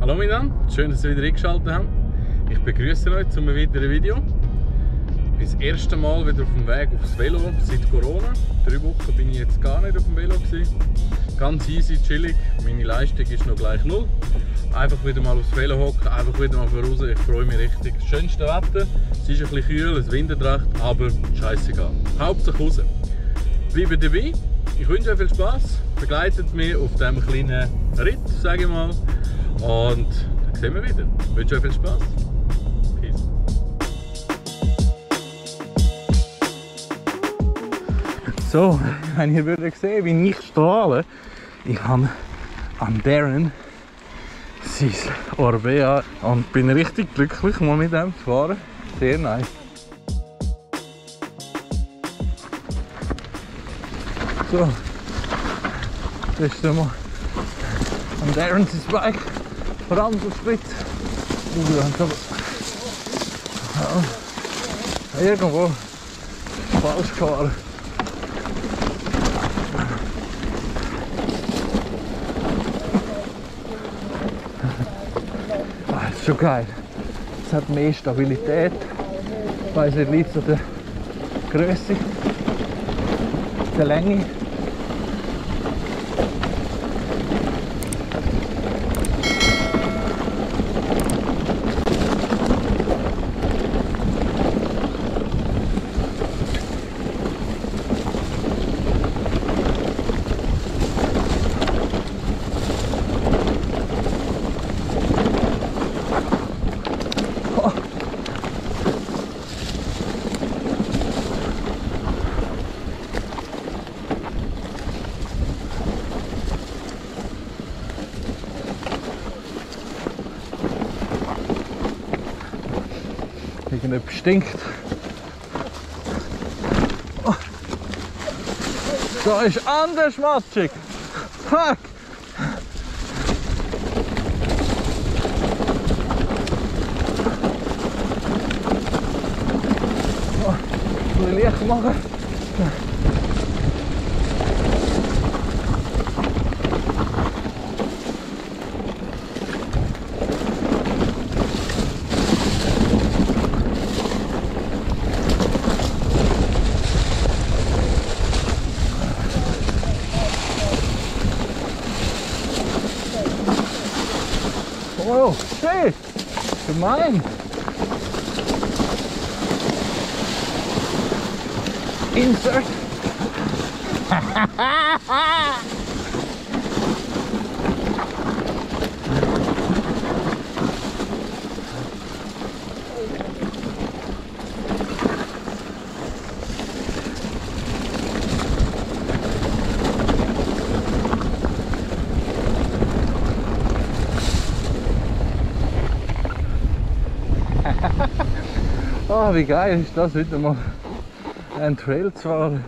Hallo miteinander, schön, dass ihr wieder eingeschaltet habt. Ich begrüße euch zu einem weiteren Video. Ich bin das erste Mal wieder auf dem Weg aufs Velo seit Corona. Drei Wochen bin ich jetzt gar nicht auf dem Velo. Gewesen. Ganz easy, chillig, meine Leistung ist noch gleich null. Einfach wieder mal aufs Velo hocken, einfach wieder mal voraus. Ich freue mich richtig. Das schönste Wetter, es ist ein bisschen kühl, es Wintertracht, aber scheißegal. Hauptsache raus. Bleibt dabei, ich wünsche euch viel Spaß. Begleitet mich auf diesem kleinen Ritt, sage ich mal. Und dann sehen wir wieder. Ich wünsche euch viel Spaß. Peace. So, wenn ihr würdet sehen, wie ich strahle, ich habe an Darren sein Orbea und bin richtig glücklich, mal mit dem zu fahren. Sehr nice. So, das ist mal an Darren sein Bike, vor allem so spitz. Uh, langsam. Ja, irgendwo falsch gefahren. Ah, ist schon geil. Es hat mehr Stabilität, weil es liegt an der Größe, der Länge. Irgendetwas stinkt. Oh. Da ist anders matschig. Fuck! Oh, ein bisschen Licht Oh, Hey, to mine. Insert. Ah, wie geil ist das, heute mal einen Trail zu fahren.